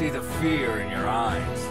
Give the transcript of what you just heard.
see the fear in your eyes.